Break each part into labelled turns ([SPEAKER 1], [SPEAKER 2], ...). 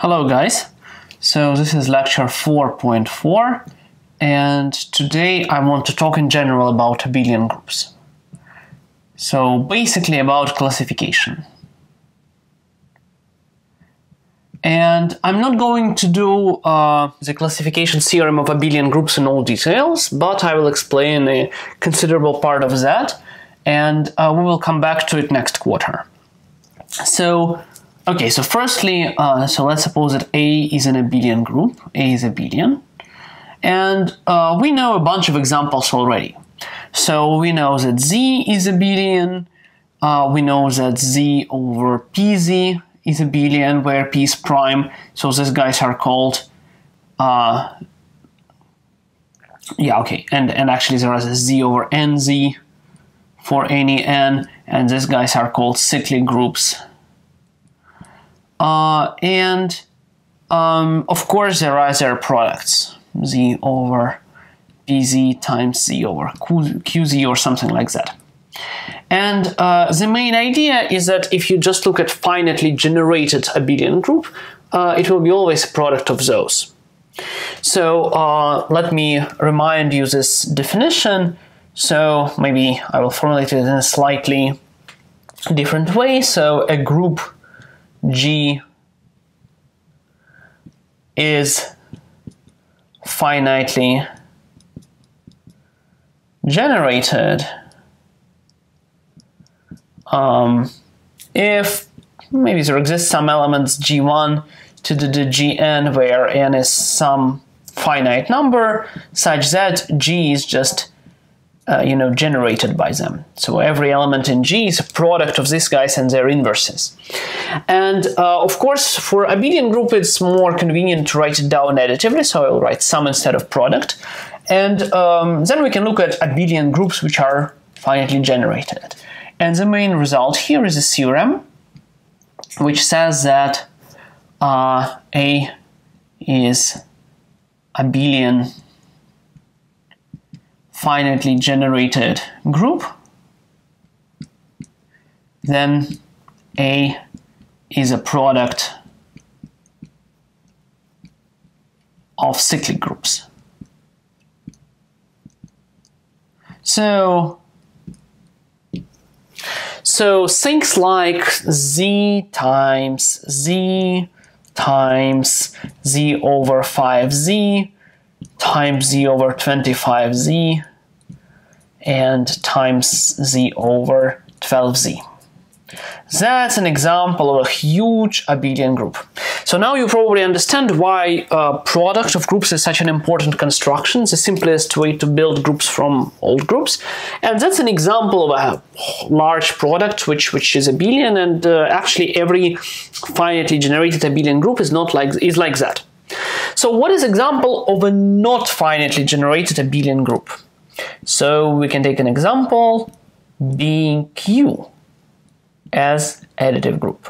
[SPEAKER 1] Hello guys, so this is lecture 4.4 and today I want to talk in general about abelian groups. So basically about classification. And I'm not going to do uh, the classification theorem of abelian groups in all details, but I will explain a considerable part of that and uh, we will come back to it next quarter. So Okay, so firstly, uh, so let's suppose that A is an abelian group. A is abelian. And uh, we know a bunch of examples already. So we know that Z is abelian. Uh, we know that Z over PZ is abelian, where P is prime. So these guys are called, uh, yeah, okay. And, and actually there is a Z over NZ for any N. And these guys are called cyclic groups uh, and um, of course, there are their products, z over pz times z over qz or something like that. And uh, the main idea is that if you just look at finitely generated abelian group, uh, it will be always a product of those. So uh, let me remind you this definition. So maybe I will formulate it in a slightly different way. So a group G is finitely generated um, if maybe there exists some elements g1 to the, the gn where n is some finite number such that g is just uh, you know, generated by them. So every element in G is a product of these guys and their inverses. And uh, of course, for abelian group, it's more convenient to write it down additively, so I'll write sum instead of product. And um, then we can look at abelian groups which are finitely generated. And the main result here is a theorem which says that uh, A is abelian finitely generated group, then A is a product of cyclic groups. So, so things like z times z times z over 5z times z over 25z and times z over 12z. That's an example of a huge abelian group. So now you probably understand why uh, product of groups is such an important construction. It's the simplest way to build groups from old groups. And that's an example of a large product which, which is abelian and uh, actually every finitely generated abelian group is not like is like that. So what is example of a not finitely generated abelian group? So we can take an example being Q as additive group.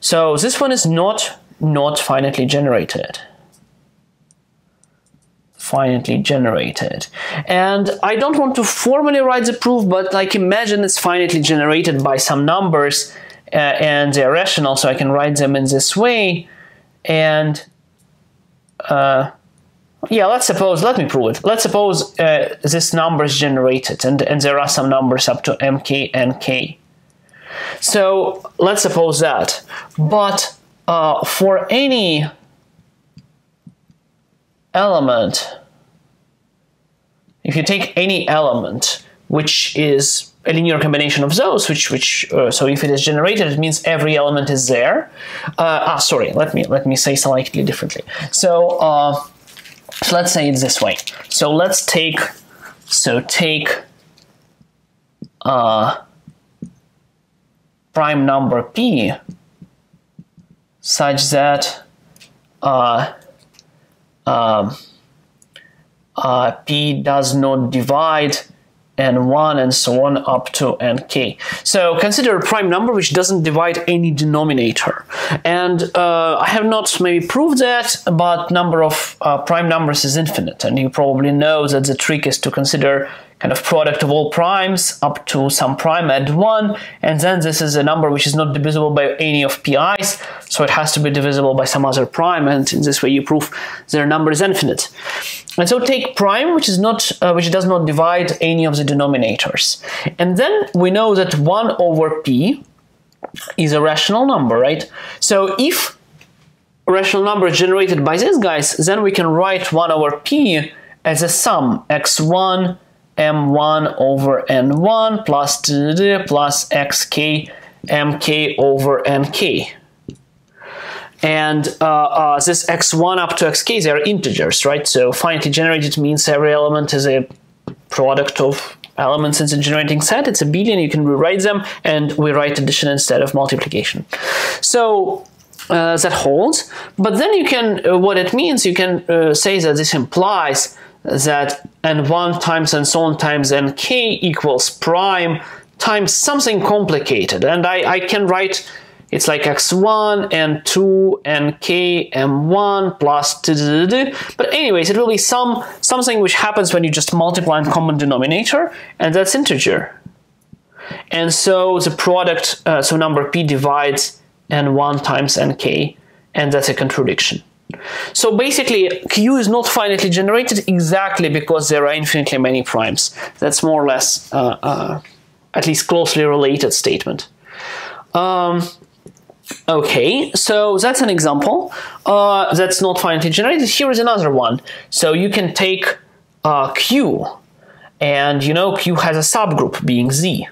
[SPEAKER 1] So this one is not not finitely generated. Finitely generated. And I don't want to formally write the proof, but like imagine it's finitely generated by some numbers uh, and they're rational, so I can write them in this way and uh, yeah, let's suppose, let me prove it. Let's suppose uh, this number is generated and, and there are some numbers up to mk and k. So let's suppose that. But uh, for any element, if you take any element which is a linear combination of those, which which uh, so if it is generated, it means every element is there. Uh, ah, sorry, let me let me say slightly differently. So, uh, so let's say it this way. So let's take so take uh, prime number p such that uh, um, uh, p does not divide n1 and so on up to nk. So consider a prime number which doesn't divide any denominator. And uh, I have not maybe proved that, but number of uh, prime numbers is infinite. And you probably know that the trick is to consider kind of product of all primes up to some prime at 1, and then this is a number which is not divisible by any of pi's, so it has to be divisible by some other prime, and in this way you prove their number is infinite. And so take prime, which is not, uh, which does not divide any of the denominators. And then we know that 1 over p is a rational number, right? So if rational number is generated by these guys, then we can write 1 over p as a sum x1 m1 over n1 plus plus xk mk over nk. And uh, uh, this x1 up to xk, they are integers, right? So finitely generated means every element is a product of elements in the generating set. It's a Abelian, you can rewrite them, and we write addition instead of multiplication. So uh, that holds. But then you can, uh, what it means, you can uh, say that this implies that n1 times and so on times nk equals prime times something complicated. And I, I can write it's like x1, n2, nk, m1 plus but anyways, it will be some something which happens when you just multiply in common denominator, and that's integer. And so the product, uh, so number p divides n1 times nk, and that's a contradiction. So basically, Q is not finitely generated exactly because there are infinitely many primes. That's more or less uh, uh, at least closely related statement. Um, okay, so that's an example. Uh, that's not finitely generated. Here is another one. So you can take uh, Q, and you know Q has a subgroup being Z,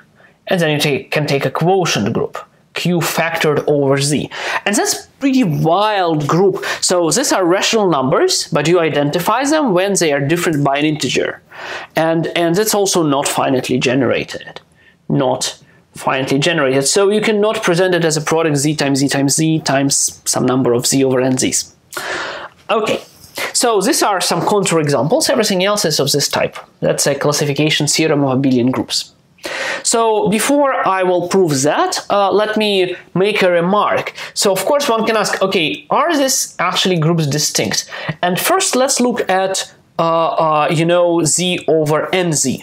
[SPEAKER 1] and then you take, can take a quotient group q factored over z. And that's pretty wild group. So these are rational numbers, but you identify them when they are different by an integer. And, and that's also not finitely generated. Not finitely generated. So you cannot present it as a product z times z times z times some number of z over n z's. Okay, so these are some counterexamples. Everything else is of this type. That's a classification theorem of abelian groups. So before I will prove that, uh, let me make a remark. So of course one can ask, okay, are these actually groups distinct? And first let's look at, uh, uh, you know, z over nz.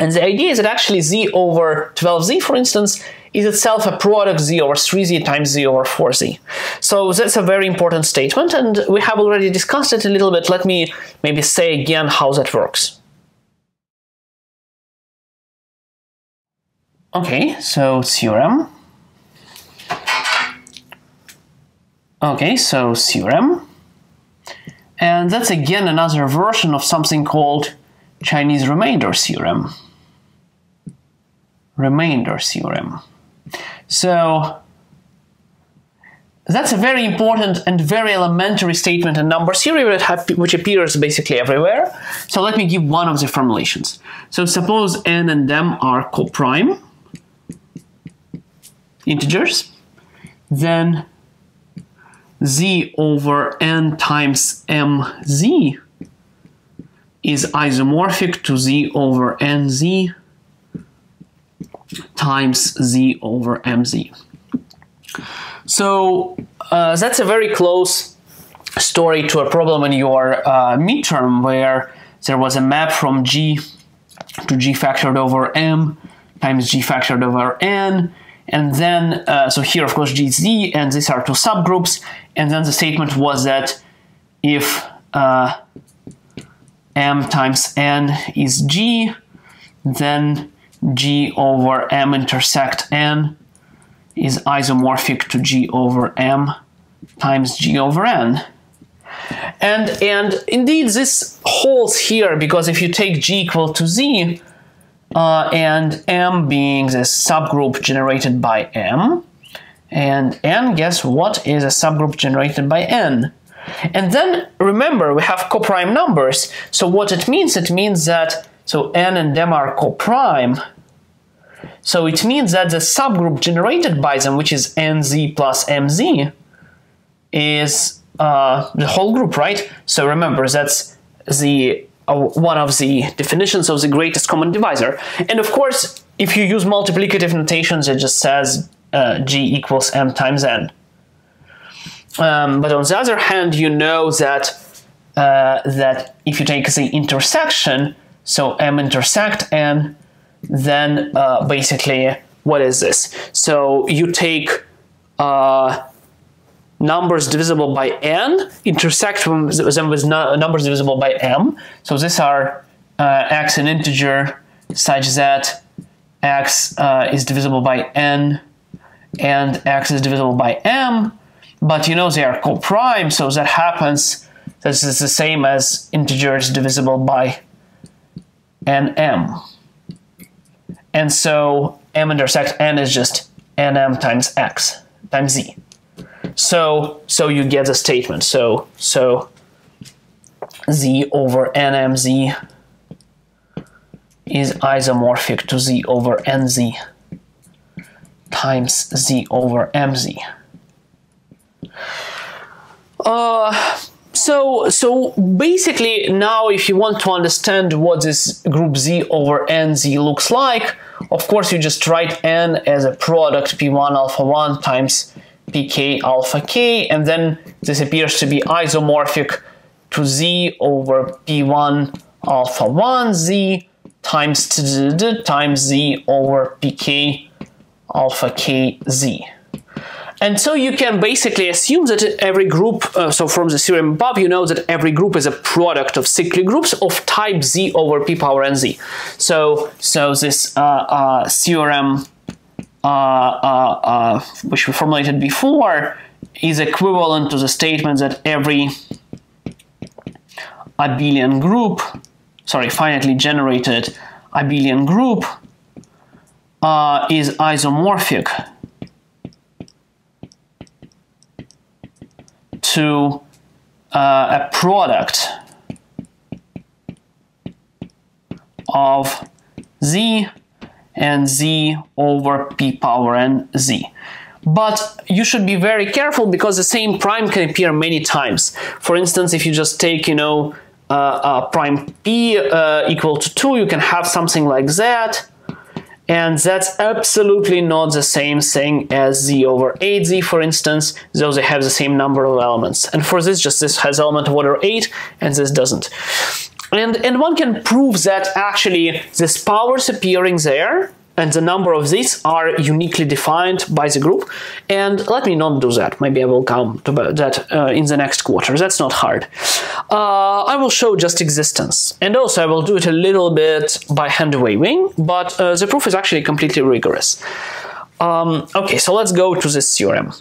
[SPEAKER 1] And the idea is that actually z over 12z, for instance, is itself a product z over 3z times z over 4z. So that's a very important statement, and we have already discussed it a little bit. Let me maybe say again how that works. Okay, so theorem. Okay, so theorem. And that's again another version of something called Chinese remainder theorem. Remainder theorem. So that's a very important and very elementary statement in number theory which appears basically everywhere. So let me give one of the formulations. So suppose n and m are coprime integers, then z over n times mz is isomorphic to z over nz times z over mz. So uh, that's a very close story to a problem in your uh, midterm where there was a map from g to g factored over m times g factored over n and then, uh, so here, of course, G Z, and these are two subgroups. And then the statement was that if uh, M times N is G, then G over M intersect N is isomorphic to G over M times G over N. And, and indeed, this holds here because if you take G equal to Z, uh, and M being the subgroup generated by M, and N, guess what, is a subgroup generated by N. And then remember, we have coprime numbers, so what it means, it means that, so N and M are coprime, so it means that the subgroup generated by them, which is NZ plus MZ, is uh, the whole group, right? So remember, that's the one of the definitions of the greatest common divisor. And of course, if you use multiplicative notations, it just says uh, g equals m times n. Um, but on the other hand, you know that uh, that if you take the intersection, so m intersect n, then uh, basically what is this? So you take uh, numbers divisible by n, intersect them with numbers divisible by m. So these are uh, x an integer such that x uh, is divisible by n and x is divisible by m, but you know they are co-prime, so that happens, this is the same as integers divisible by nm. And so m intersect n is just nm times x times z. So so you get the statement. So so z over nmz is isomorphic to z over nz times z over mz. Uh, so so basically now if you want to understand what this group z over nz looks like, of course you just write n as a product p1 alpha 1 times pk alpha k and then this appears to be isomorphic to z over p1 alpha 1 z times times z over pk alpha k z. And so you can basically assume that every group, uh, so from the theorem above, you know that every group is a product of cyclic groups of type z over p power n z. So, so this uh, uh, theorem, Uh, uh, uh, which we formulated before, is equivalent to the statement that every abelian group, sorry, finitely generated abelian group is isomorphic to uh, a product of z and z over p power n z. But you should be very careful because the same prime can appear many times. For instance, if you just take, you know, uh, uh, prime p uh, equal to 2, you can have something like that. And that's absolutely not the same thing as z over 8z, for instance, though they have the same number of elements. And for this, just this has element of order 8, and this doesn't. And, and one can prove that actually this powers appearing there and the number of these are uniquely defined by the group. And let me not do that. Maybe I will come to that uh, in the next quarter. That's not hard. Uh, I will show just existence. And also I will do it a little bit by hand waving, but uh, the proof is actually completely rigorous. Um, okay, so let's go to this theorem.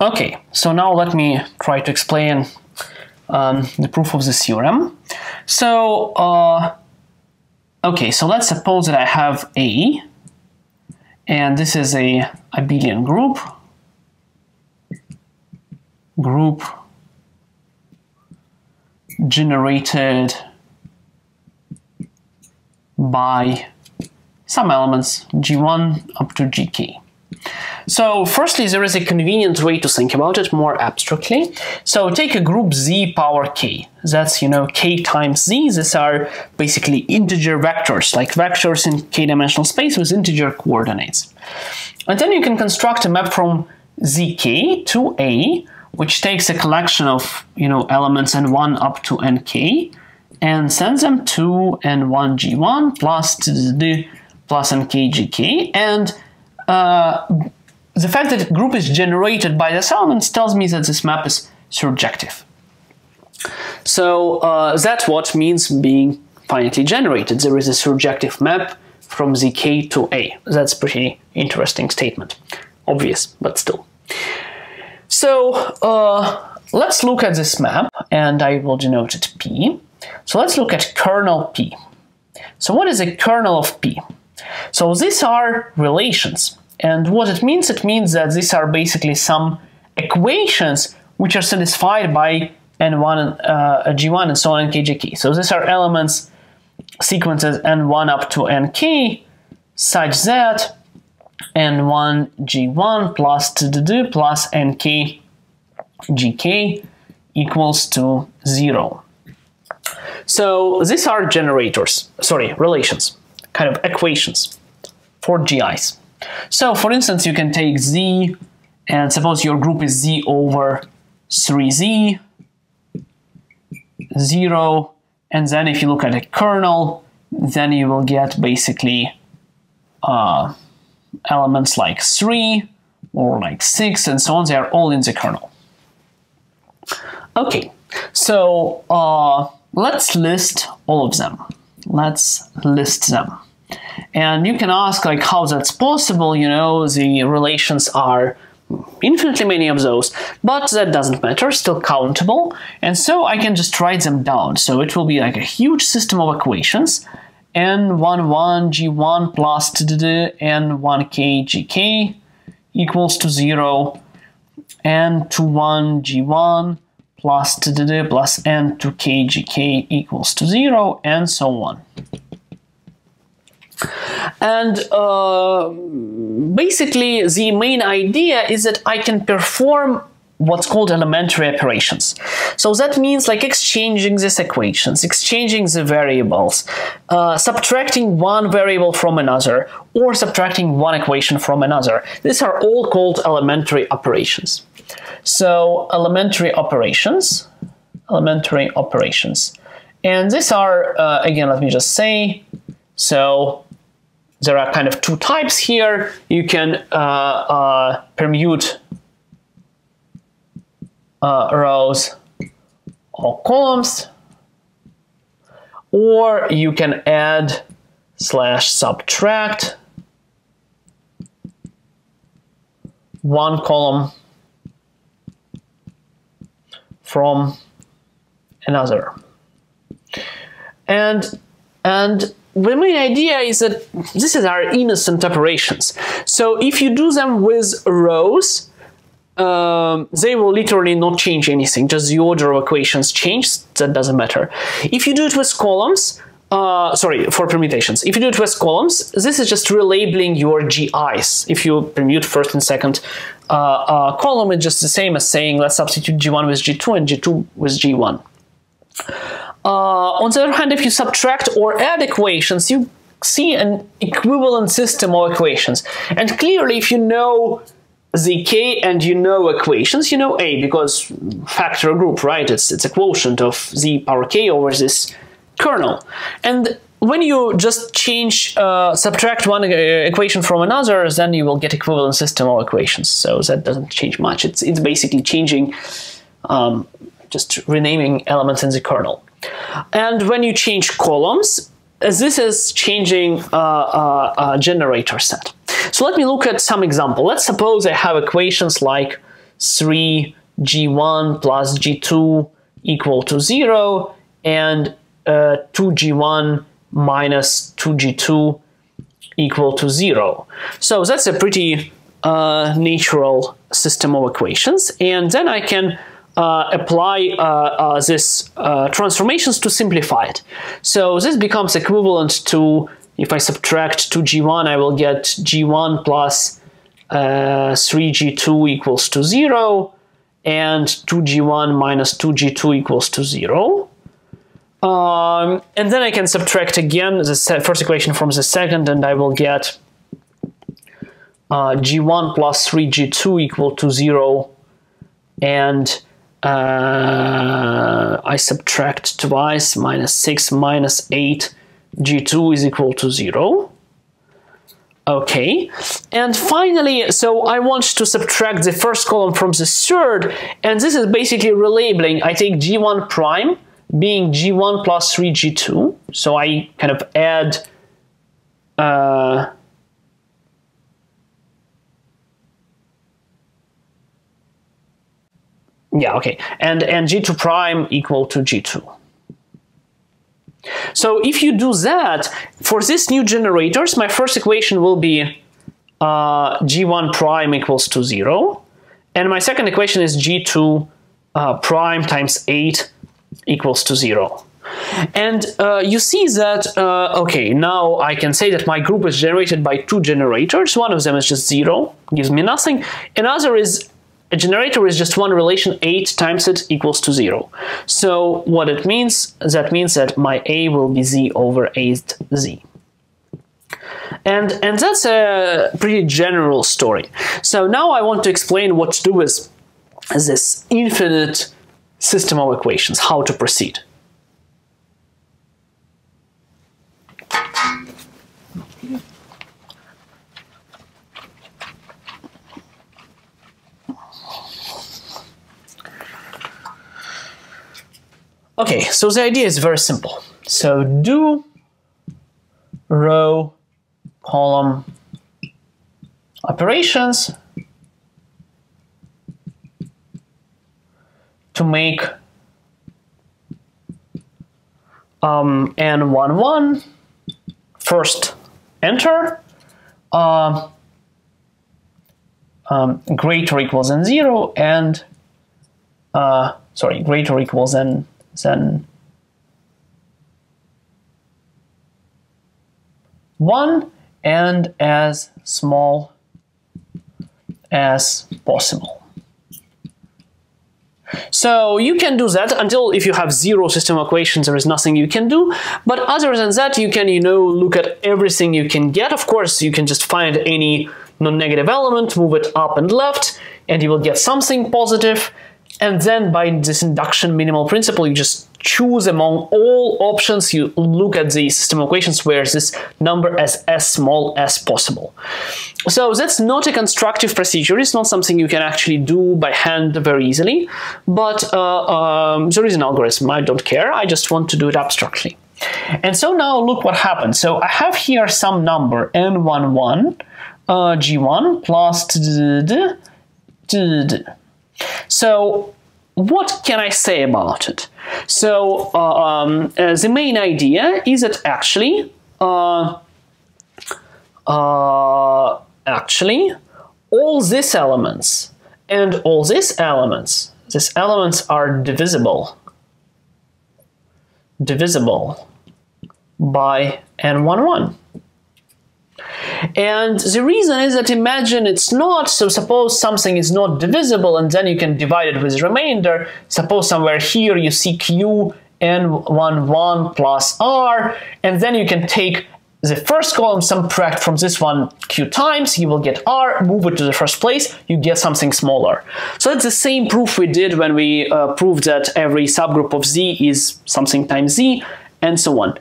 [SPEAKER 1] Okay, so now let me try to explain um, the proof of the theorem. So, uh, Okay, so let's suppose that I have A, and this is a abelian group, group generated by some elements g1 up to gk. So firstly, there is a convenient way to think about it more abstractly. So take a group z power k. That's, you know, k times z. These are basically integer vectors, like vectors in k-dimensional space with integer coordinates. And then you can construct a map from zk to a, which takes a collection of, you know, elements n1 up to nk, and sends them to n1 g1 plus plus nk and uh, the fact that a group is generated by the elements tells me that this map is surjective. So uh, that's what means being finitely generated. There is a surjective map from zk to a. That's pretty interesting statement. Obvious, but still. So uh, let's look at this map, and I will denote it P. So let's look at kernel P. So what is a kernel of P? So these are relations. And what it means, it means that these are basically some equations which are satisfied by n1, uh, g1, and so on, and kjk. So these are elements, sequences n1 up to nk, such that n1 g1 plus tdd plus nk gk equals to 0. So these are generators, sorry, relations, kind of equations for GIs. So for instance, you can take z and suppose your group is z over 3z, 0. And then if you look at a kernel, then you will get basically uh, elements like 3 or like 6 and so on. They are all in the kernel. Okay, so uh, let's list all of them. Let's list them. And you can ask like how that's possible, you know, the relations are infinitely many of those, but that doesn't matter, still countable, and so I can just write them down. So it will be like a huge system of equations, n11 g1 plus n1k gk equals to 0, n21 g1 plus plus n2k gk equals to 0, and so on. And uh, basically, the main idea is that I can perform what's called elementary operations. So that means like exchanging these equations, exchanging the variables, uh, subtracting one variable from another, or subtracting one equation from another. These are all called elementary operations. So elementary operations, elementary operations. And these are, uh, again, let me just say, so there are kind of two types here. You can uh, uh, permute uh, rows or columns, or you can add slash subtract one column from another. And and the main idea is that this is our innocent operations. So if you do them with rows, um, they will literally not change anything, just the order of equations change, that doesn't matter. If you do it with columns, uh, sorry, for permutations, if you do it with columns, this is just relabeling your GIs. If you permute first and second uh, uh, column, it's just the same as saying let's substitute G1 with G2 and G2 with G1. Uh, on the other hand, if you subtract or add equations, you see an equivalent system of equations. And clearly, if you know zk and you know equations, you know a because factor group, right? It's it's a quotient of z power k over this kernel. And when you just change, uh, subtract one uh, equation from another, then you will get equivalent system of equations. So that doesn't change much. It's it's basically changing, um, just renaming elements in the kernel. And when you change columns, this is changing a, a, a generator set. So let me look at some example. Let's suppose I have equations like 3g1 plus g2 equal to 0 and uh, 2g1 minus 2g2 equal to 0. So that's a pretty uh, natural system of equations. And then I can uh, apply uh, uh, this uh, transformations to simplify it. So this becomes equivalent to, if I subtract 2g1, I will get g1 plus 3g2 equals to 0, and 2g1 minus 2g2 equals to 0. Um, and then I can subtract again the first equation from the second, and I will get uh, g1 plus 3g2 equal to 0, and uh, I subtract twice, minus 6 minus 8, g2 is equal to 0. Okay, and finally, so I want to subtract the first column from the third, and this is basically relabeling. I take g1 prime being g1 plus 3g2, so I kind of add uh, Yeah, okay. And, and G2 prime equal to G2. So if you do that, for these new generators, my first equation will be uh, G1 prime equals to 0. And my second equation is G2 uh, prime times 8 equals to 0. And uh, you see that, uh, okay, now I can say that my group is generated by two generators. One of them is just 0, gives me nothing. Another is a generator is just one relation, 8 times it equals to 0. So what it means, that means that my A will be Z over 8Z. And, and that's a pretty general story. So now I want to explain what to do with this infinite system of equations, how to proceed. Okay, so the idea is very simple. So do row column operations to make um, n11 first enter uh, um, greater equals than 0 and uh, sorry greater equals than than 1 and as small as possible. So you can do that until if you have zero system equations, there is nothing you can do. But other than that, you can, you know, look at everything you can get. Of course, you can just find any non-negative element, move it up and left, and you will get something positive. And then by this induction minimal principle, you just choose among all options, you look at the system of equations where this number is as small as possible. So that's not a constructive procedure. It's not something you can actually do by hand very easily, but uh, um, there is an algorithm. I don't care. I just want to do it abstractly. And so now look what happens. So I have here some number n11 uh, g1 plus so what can I say about it? So uh, um, uh, the main idea is that actually, uh, uh, actually, all these elements and all these elements, these elements are divisible, divisible by n11. And the reason is that imagine it's not, so suppose something is not divisible and then you can divide it with remainder. Suppose somewhere here you see q n11 plus r, and then you can take the first column, subtract from this one q times, you will get r, move it to the first place, you get something smaller. So it's the same proof we did when we uh, proved that every subgroup of z is something times z, and so on.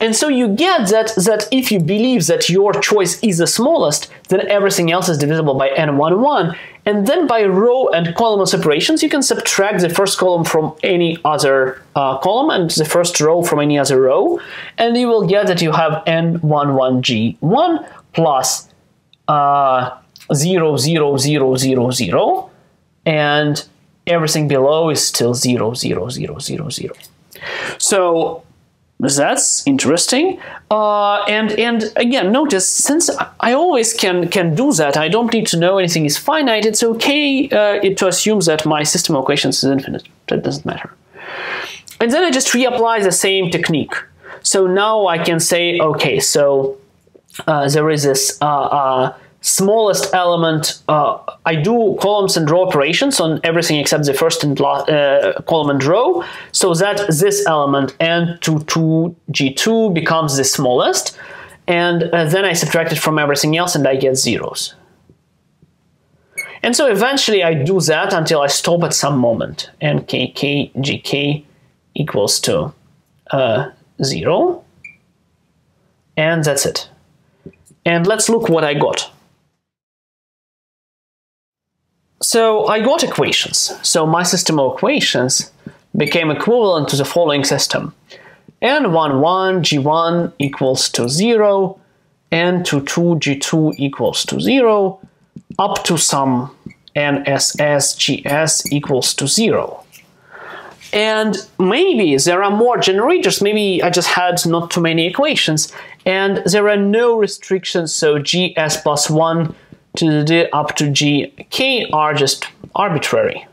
[SPEAKER 1] And so you get that, that if you believe that your choice is the smallest, then everything else is divisible by n11. And then by row and column separations, you can subtract the first column from any other uh, column and the first row from any other row. And you will get that you have n11g1 plus uh, 0, 0, 0, 0, 0. And everything below is still 0, 0, 0, 0, 0. So that's interesting. Uh, and and again, notice since I always can can do that, I don't need to know anything is finite. It's okay uh, to assume that my system of equations is infinite. That doesn't matter. And then I just reapply the same technique. So now I can say, okay, so uh, there is this uh, uh, smallest element, uh, I do columns and row operations on everything except the first and uh, column and row, so that this element n22 g2 becomes the smallest, and uh, then I subtract it from everything else and I get zeros. And so eventually I do that until I stop at some moment, and equals to uh, 0, and that's it. And let's look what I got. So I got equations. So my system of equations became equivalent to the following system. n11 g1 equals to 0, n22 g2 equals to 0, up to some nss gs equals to 0. And maybe there are more generators, maybe I just had not too many equations, and there are no restrictions, so gs plus 1 to the up to gk are just arbitrary.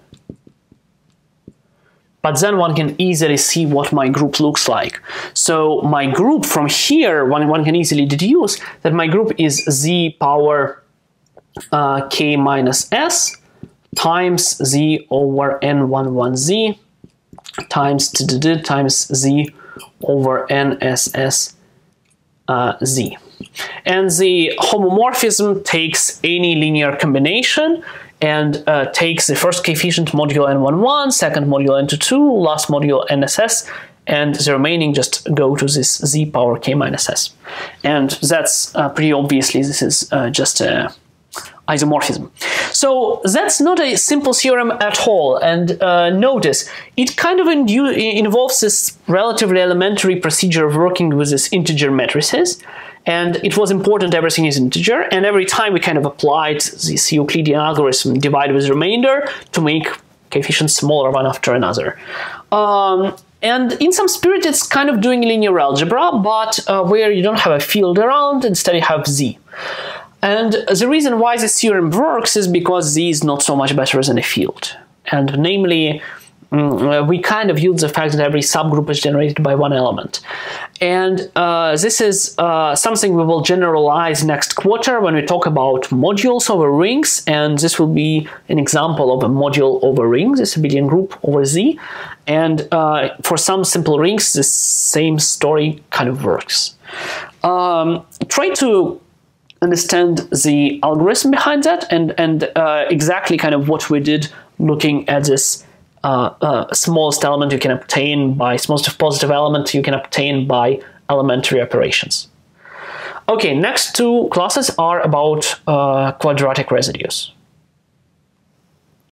[SPEAKER 1] But then one can easily see what my group looks like. So my group from here, one, one can easily deduce that my group is z power uh, k minus s times z over n11z times to d times z over nss uh, z. And the homomorphism takes any linear combination and uh, takes the first coefficient modulo n11, second modulo n22, last modulo nss, and the remaining just go to this z power k minus s. And that's uh, pretty obviously this is uh, just a isomorphism. So that's not a simple theorem at all. And uh, notice, it kind of involves this relatively elementary procedure of working with these integer matrices. And it was important everything is integer. And every time we kind of applied this Euclidean algorithm divide with remainder to make coefficients smaller one after another. Um, and in some spirit, it's kind of doing linear algebra, but uh, where you don't have a field around, instead you have z. And the reason why this theorem works is because z is not so much better than a field. And namely, we kind of use the fact that every subgroup is generated by one element. And uh, this is uh, something we will generalize next quarter when we talk about modules over rings. And this will be an example of a module over rings, this abelian group over Z. And uh, for some simple rings, the same story kind of works. Um, try to understand the algorithm behind that and, and uh, exactly kind of what we did looking at this uh, uh, smallest element you can obtain by smallest positive element you can obtain by elementary operations. Okay, next two classes are about uh, quadratic residues.